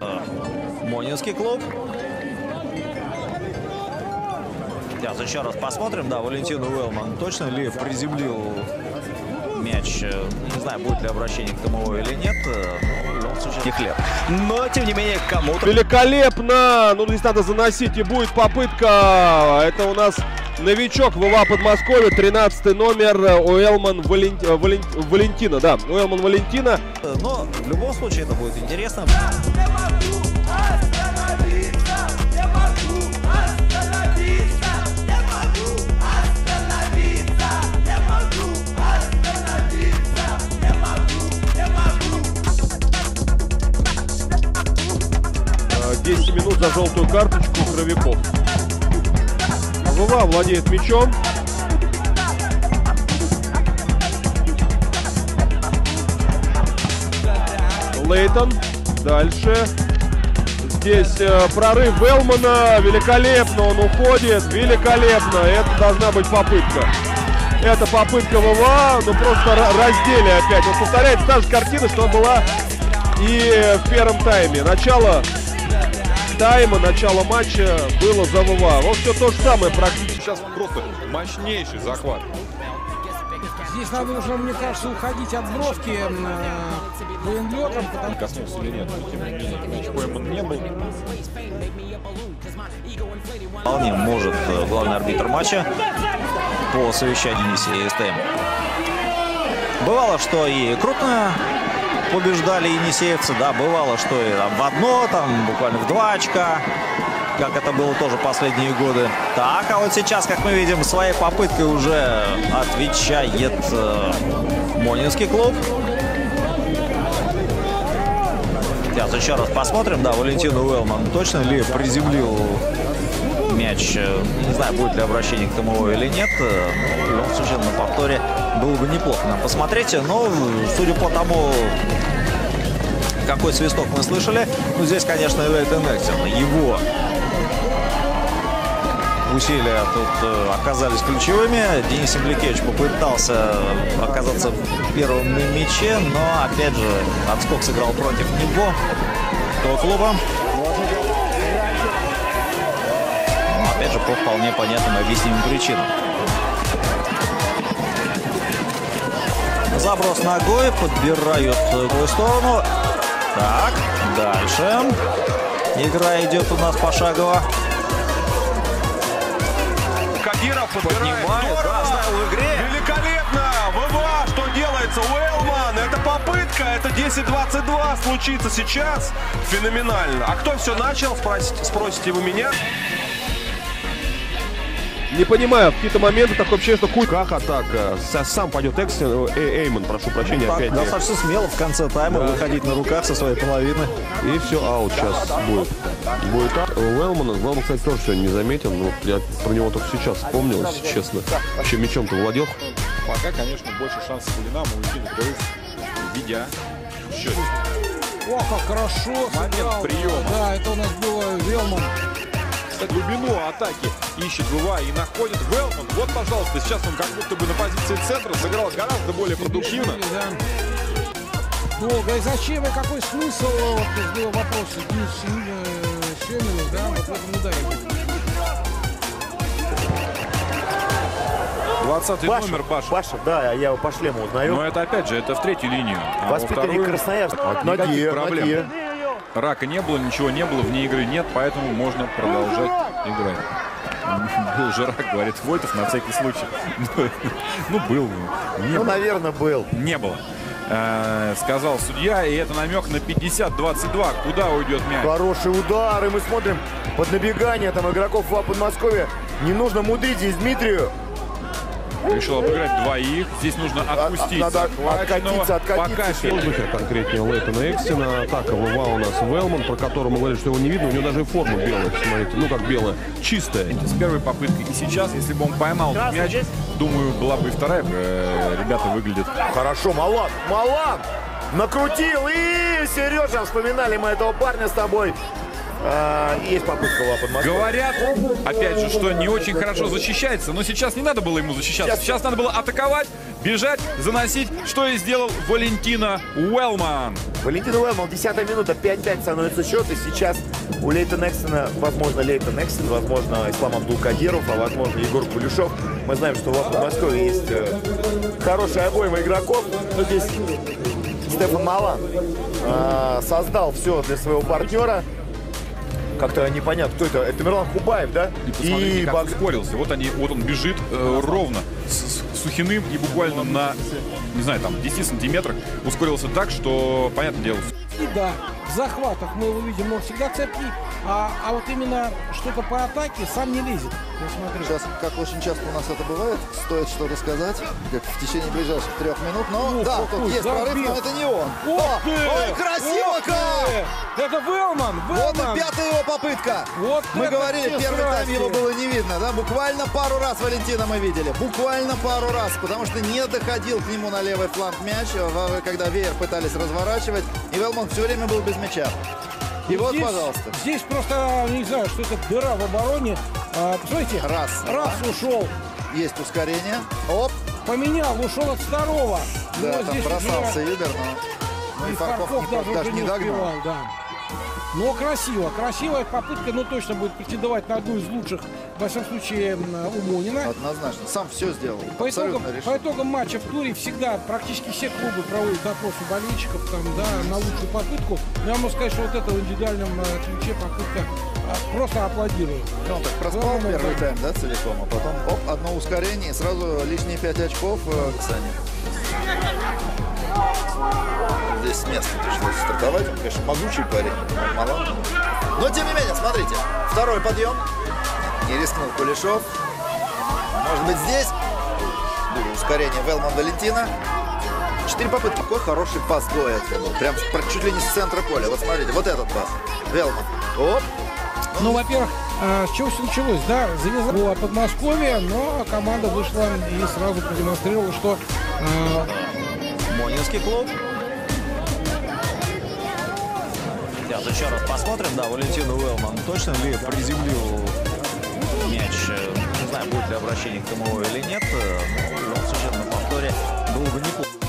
Монинский клуб. Сейчас еще раз посмотрим. Да, Валентин Уэлман точно ли приземлил мяч? Э, Не знаю, будет ли обращение к ТМО или нет. Э, любом случае, хлеб. Но, тем не менее, кому-то... Великолепно! Ну, здесь надо заносить, и будет попытка. Это у нас новичок ВВА Подмосковья, 13 номер Уэлман Вален- Вален- Валентина. Да, Уэлман Валентина. Но в любом случае это будет интересно. 10 минут за желтую карточку Кровяков. ВВА владеет мячом. Лейтон. Дальше. Здесь э, прорыв Велмана. Великолепно он уходит. Великолепно. Это должна быть попытка. Это попытка ВВА, ну просто ра- раздели опять. Вот повторяется та же картина, что была и в первом тайме. Начало тайма, начало матча было за ВВА. Вот все то же самое практически. Сейчас просто мощнейший захват. Здесь надо уже, мне кажется, уходить от бровки м, э, военлетом, потому Коснулся или нет, но тем не менее мяч пойман не был. Вполне может э, главный арбитр матча по совещанию миссии СТМ. Бывало, что и крупно побеждали енисеевцы, да, бывало, что и там в одно, там буквально в два очка, как это было тоже последние годы. Так, а вот сейчас, как мы видим, своей попыткой уже отвечает э, Монинский клуб. Сейчас еще раз посмотрим, да, Валентин Уэлман точно ли приземлил мяч. Э, Не знаю, будет ли обращение к ТМО или нет. Э, В любом случае, на повторе было бы неплохо нам посмотреть. Но, судя по тому, какой свисток мы слышали, ну, здесь, конечно, Лейтен Экстон. Его усилия тут э, оказались ключевыми. Денис Имбликевич попытался оказаться первым на мяче, но, опять же, отскок сыграл против него, этого клуба. Опять же, по вполне понятным и объяснимым причинам. Заброс ногой, подбирают в другую сторону. Так, дальше. Игра идет у нас пошагово. Кадиров подбирает. Поднимает, Здорово. да, оставил в игре. Великолепно. ВВА, что делается? Уэлман, это попытка. Это 10-22 случится сейчас. Феноменально. А кто все начал, спросите, спросите вы меня? Не понимаю, в какие-то моменты такое ощущение, что Куй... Как атака? Сам пойдет Экстон, э, Эймон, прошу прощения, Так, опять. достаточно смело в конце тайма выходить на руках со своей половины. И все, аут сейчас будет. Будет аут. Уэлмана, Уэлман, кстати, тоже сегодня не заметил, но я про него только сейчас вспомнил, если честно. Вообще мячом-то владел. Пока, конечно, больше шансов у Динамо уйти на перерыв, ведя счет. О, как хорошо Момент сыграл. приема. Да, это у нас было Велман. Кстати, глубину атаки ищет ВВА и находит Велман. Вот, пожалуйста, сейчас он как будто бы на позиции центра сыграл гораздо более продуктивно. Долго. И зачем и какой смысл? Вот был вопрос Шем- Шемелев, да, вот в этом ударе. 20 номер Паша. Паша, да, я его по шлему узнаю. Но это опять же, это в третью линию. А во Воспитанник вторую Красноярска. никаких проблем. ноге. Рака не было, ничего не было, вне игры нет, поэтому можно продолжать играть. Был же рак, говорит Войтов, на всякий случай. Ну, был. Не Ну, наверное, был. Не было. Э, Сказал судья, и это намек на 50-22. Куда уйдет мяч? Хороший удар, и мы смотрим под набегание там игроков в Подмосковья. Не нужно мудрить здесь Дмитрию. Решил обыграть двоих. Здесь нужно отпустить надо откатиться, откатиться. Воздухе конкретнее Лейтона Экстина. Атака ВВА у нас Велман, про которого мы говорили, что его не видно. У него даже форма белая, смотрите. Ну, как белая. Чистая. с первой попытки. И сейчас, если бы он поймал этот мяч, думаю, была бы и вторая. Э, Ребята выглядят Хорошо, Малан, Малан! Накрутил, и, Сережа, вспоминали мы этого парня с тобой. А, есть попытка в Подмосковья. Говорят, опять же, что не очень хорошо защищается, но сейчас не надо было ему защищаться. Сейчас- Сейчас надо было атаковать, бежать, заносить, что и сделал Валентина Уэлман. Валентин Уэлман, 10 минута, 5-5 становится счет. И сейчас у Лейтона Экстона, возможно, Лейтон Экстон, возможно, Ислам Абдулкадиров, а возможно, Егор Кулешов. Мы знаем, что в Москве есть э, хорошая обойма игроков. Но здесь Стефан Малан э, создал все для своего партнера. Как-то непонятно, кто это. Это Мирлан Хубаев, да? И посмотрите, как Баг- ускорился. Вот, они, вот он бежит э, ровно, с, с Сухиным, и буквально на, не знаю, там, 10 сантиметрах ускорился так, что, понятное дело, И да, в захватах мы его видим, он всегда цепкий, а, а вот именно что-то по атаке сам не лезет. Сейчас, как очень часто у нас это бывает, стоит что-то сказать, как в течение ближайших трех минут. Но Ух, да, какой тут есть прорыв, забил. но это не он. О, ты! Ой, красиво Ух как! ты! Это Велман! Вот и пятая его попытка. Вот мы говорили, первый тайм его было не видно, да? Буквально пару раз Валентина мы видели. Буквально пару раз, потому что не доходил к нему на левый фланг мяч, когда веер пытались разворачивать, и Велман все время был без мяча. И вот, здесь, пожалуйста. Здесь просто, не знаю, что это дыра в обороне. А, посмотрите, Раз. раз ушел, Есть ускорение. Оп, поменял, ушел от второго. да, Ну, там здесь бросался уже Юбер, но, но и и Фарков, Фарков даже, даже не не догнал. успевал, да. Но красиво. Красивая попытка, ну точно будет претендовать на одну из лучших, во всяком случае, у Монина. Однозначно. Сам все сделал. По итогам, решил. по итогам матча в туре всегда практически все клубы проводят допрос у болельщиков там, да, на лучшую попытку. Но я могу сказать, что вот это в индивидуальном э, ключе попытка а, просто аплодирую. Ну, он так проспал Ну, первый да. тайм, да, целиком, а потом, оп, одно ускорение, и сразу лишние 5 очков э, к Сане. Здесь с места пришлось стартовать, он, конечно, могучий парень, мало. Но, тем не менее, смотрите, второй подъем, не рискнул Кулешов. Может быть, здесь ускорение Велман Валентина. Четыре попытки. Какой хороший пас Гоя это. Прям чуть ли не с центра поля. Вот смотрите, вот этот пас. Велман. Оп. Ну, во-первых, а, с чего все началось? Да, завязала Подмосковье, но команда вышла и сразу продемонстрировала, что а, Монинский клуб. Сейчас еще раз посмотрим. Да, Валентин Уэлман точно ли приземлил мяч. Э, Не знаю, будет ли обращение к ТМО или нет. э, Но любом случае на повторе было бы неплохо.